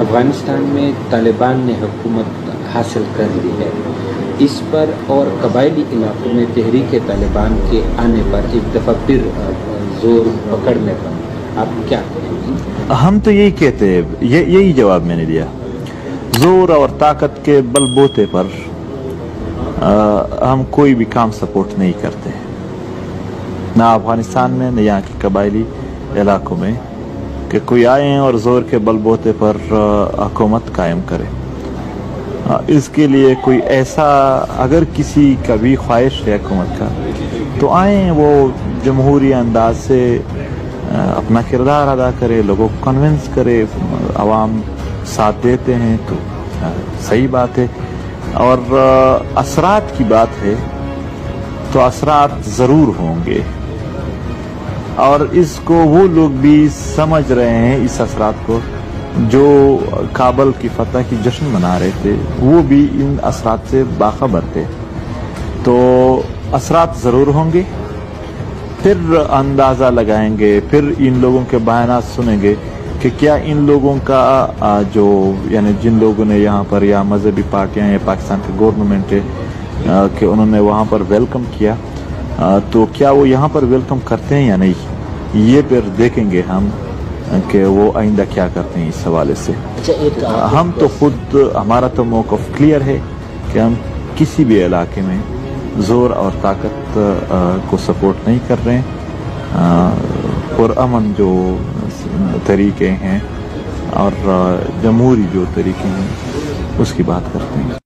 अफ़गानिस्तान में तालिबान ने हुकूमत हासिल कर ली है। इस पर और कबायली इलाकों में तहरीक तालिबान के आने पर एक दफ़ा फिर ज़ोर पकड़ने पर। आप क्या कहेंगे? हम तो यही कहते हैं ये यही जवाब मैंने दिया। ज़ोर और ताकत के बलबूते पर आ, हम कोई भी काम सपोर्ट नहीं करते ना अफ़गानिस्तान में न यहाँ के कबायली इलाकों में। कि कोई आए और ज़ोर के बलबूते पर हकूमत कायम करे। इसके लिए कोई ऐसा, अगर किसी का भी ख्वाहिश है हुकूमत का तो आए वो जमहूरी अंदाज से अपना किरदार अदा करे, लोगों को कन्विंस करे, आवाम साथ देते हैं तो सही बात है। और असरात की बात है तो असरात ज़रूर होंगे। और इसको वो लोग भी समझ रहे हैं, इस असरात को, जो काबल की फतह की जश्न मना रहे थे, वो भी इन असरात से बाखबर थे। तो असरात ज़रूर होंगे, फिर अंदाज़ा लगाएँगे, फिर इन लोगों के बयान सुनेंगे कि क्या इन लोगों का जो, यानी जिन लोगों ने यहाँ पर, या मजहबी पार्टियाँ या पाकिस्तान के गवर्नमेंट कि उन्होंने वहाँ पर वेलकम किया तो क्या वो यहाँ पर वेलकम करते हैं या नहीं? ये फिर देखेंगे हम कि वो आइंदा क्या करते हैं इस हवाले से। अच्छा हम तो खुद हमारा तो मौकफ क्लियर है कि हम किसी भी इलाके में ज़ोर और ताकत को सपोर्ट नहीं कर रहे हैं। और अमन जो तरीके हैं और जमहूरी जो तरीके हैं उसकी बात करते हैं।